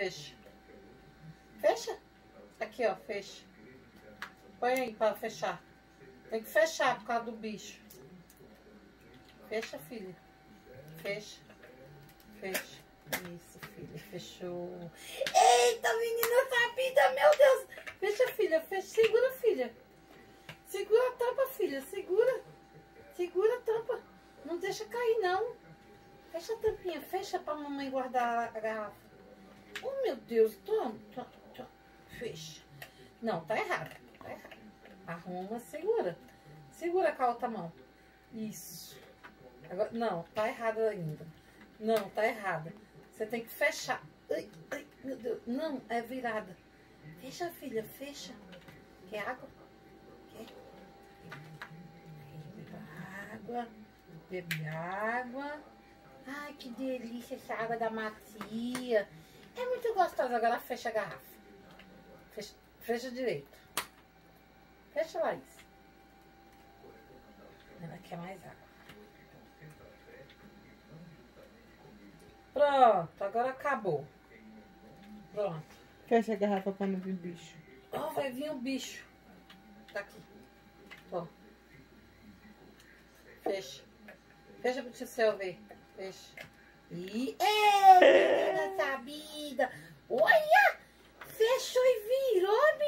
fecha. Fecha. Aqui, ó, fecha. Põe aí pra fechar. Tem que fechar por causa do bicho. Fecha, filha. Fecha. Fecha. Isso, filha. Fechou. Eita, menina sabida, meu Deus. Fecha, filha. Fecha. Segura, filha. Segura a tampa, filha. Segura. Segura a tampa. Não deixa cair, não. Fecha a tampinha. Fecha pra mamãe guardar a garrafa. Meu Deus. Toma, toma, toma. Fecha. Não, tá errado. Tá errado. Arruma, segura. Segura com a outra mão. Isso. Agora, não, tá errado ainda. Não, tá errada. Você tem que fechar. Ai, ai, meu Deus. Não, é virada. Fecha, filha, fecha. Quer água? Quer? Água. Bebe água. Ai, que delícia essa água da macia. É muito gostosa. Agora fecha a garrafa. Fecha, fecha direito. Fecha, Laís. Ela quer mais água. Pronto, agora acabou. Pronto. Fecha a garrafa pra não vir bicho. Ó, vai vir o bicho. Tá aqui. Ó. Fecha. Fecha pro tio Céu ver. Fecha. E. Ei, Olha! Fechou e virou!